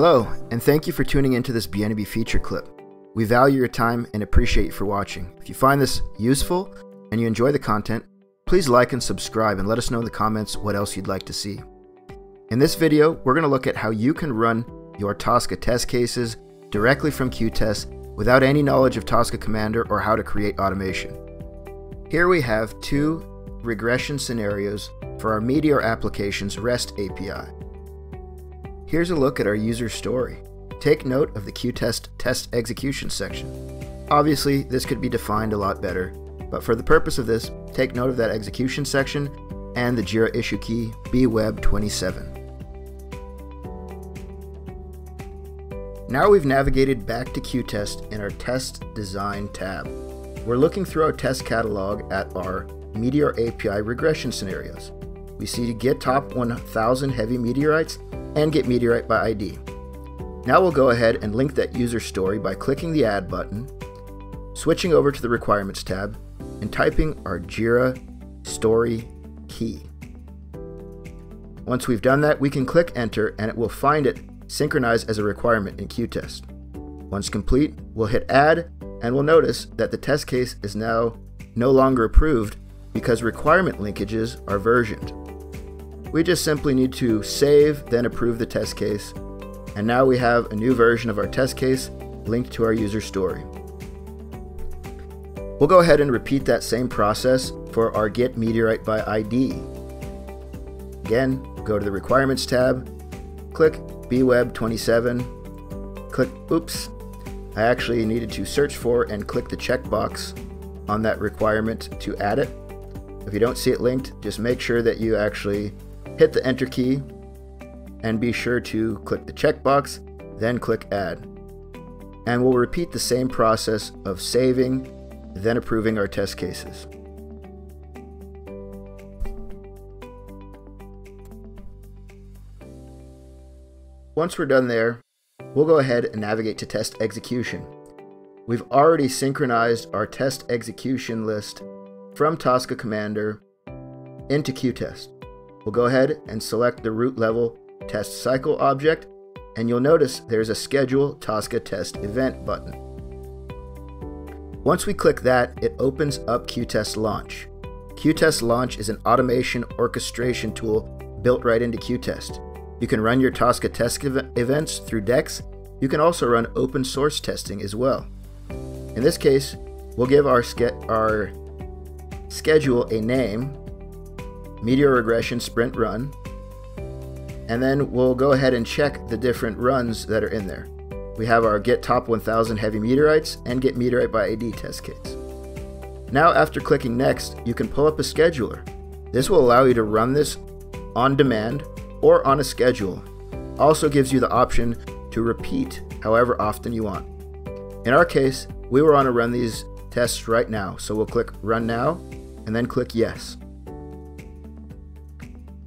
Hello, and thank you for tuning into this BNB feature clip. We value your time and appreciate you for watching. If you find this useful and you enjoy the content, please like and subscribe and let us know in the comments what else you'd like to see. In this video, we're going to look at how you can run your Tosca test cases directly from Qtest without any knowledge of Tosca Commander or how to create automation. Here we have two regression scenarios for our Meteor application's REST API. Here's a look at our user story. Take note of the Qtest test execution section. Obviously, this could be defined a lot better, but for the purpose of this, take note of that execution section and the Jira issue key bweb27. Now we've navigated back to Qtest in our Test Design tab. We're looking through our test catalog at our Meteor API regression scenarios. We see to get top 1000 heavy meteorites and get meteorite by ID. Now we'll go ahead and link that user story by clicking the Add button, switching over to the Requirements tab, and typing our Jira story key. Once we've done that, we can click Enter and it will find it synchronized as a requirement in Qtest. Once complete, we'll hit Add and we'll notice that the test case is now no longer approved because requirement linkages are versioned. We just simply need to save, then approve the test case, and now we have a new version of our test case linked to our user story. We'll go ahead and repeat that same process for our Get Meteorite by ID. Again, go to the Requirements tab, click bweb27, click Oops, I actually needed to search for and click the checkbox on that requirement to add it. If you don't see it linked, just make sure that you actually hit the Enter key and be sure to click the checkbox, then click Add. And we'll repeat the same process of saving, then approving our test cases. Once we're done there, we'll go ahead and navigate to test execution. We've already synchronized our test execution list from Tosca Commander into Qtest. We'll go ahead and select the root level test cycle object, and you'll notice there's a schedule Tosca test event button. Once we click that, it opens up Qtest Launch. Qtest Launch is an automation orchestration tool built right into Qtest. You can run your Tosca test ev events through DEX. You can also run open source testing as well. In this case, we'll give our, our schedule a name, Meteor Regression Sprint Run, and then we'll go ahead and check the different runs that are in there. We have our Get Top 1000 Heavy Meteorites and Get Meteorite by ID test kits. Now after clicking Next, you can pull up a scheduler. This will allow you to run this on demand or on a schedule. Also gives you the option to repeat however often you want. In our case, we were want to run these tests right now, so we'll click Run Now and then click Yes.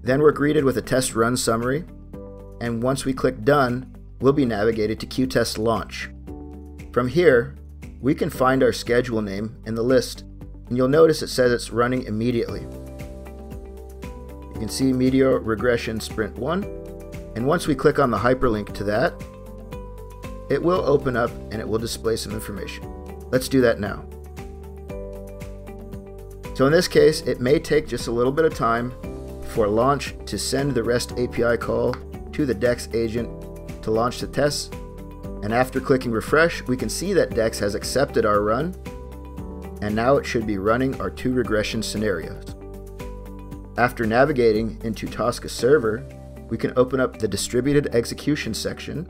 Then we're greeted with a test run summary, and once we click Done, we'll be navigated to Qtest Launch. From here, we can find our schedule name in the list, and you'll notice it says it's running immediately You can see Meteor Regression Sprint 1. And once we click on the hyperlink to that, it will open up and it will display some information. Let's do that now. So in this case, it may take just a little bit of time for launch to send the REST API call to the DEX agent to launch the tests. And after clicking refresh, we can see that DEX has accepted our run. And now it should be running our two regression scenarios. After navigating into Tosca server, we can open up the distributed execution section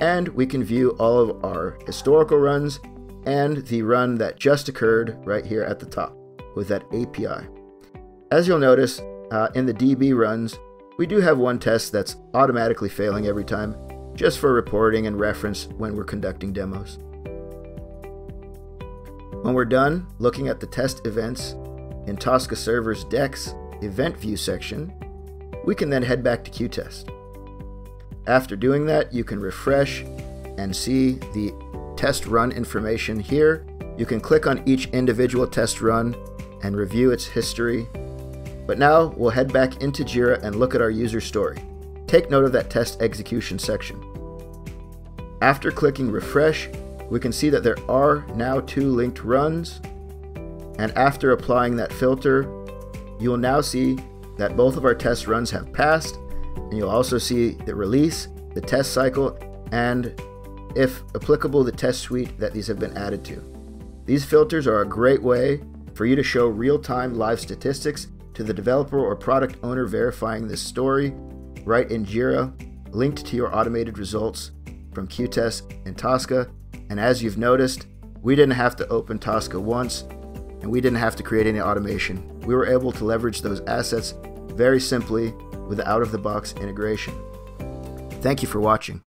and we can view all of our historical runs and the run that just occurred right here at the top with that API. As you'll notice, uh, in the DB runs, we do have one test that's automatically failing every time, just for reporting and reference when we're conducting demos. When we're done looking at the test events in Tosca Server's DEX Event View section, we can then head back to Qtest. After doing that, you can refresh and see the test run information here. You can click on each individual test run and review its history. But now we'll head back into Jira and look at our user story. take note of that test execution section. After clicking refresh, we can see that there are now two linked runs. And after applying that filter, you will now see that both of our test runs have passed. And you'll also see the release, the test cycle, and if applicable, the test suite that these have been added to. These filters are a great way for you to show real-time live statistics to the developer or product owner verifying this story write in Jira, linked to your automated results from Qtest and Tosca. And as you've noticed, we didn't have to open Tosca once, and we didn't have to create any automation. We were able to leverage those assets very simply with the out-of-the-box integration. Thank you for watching.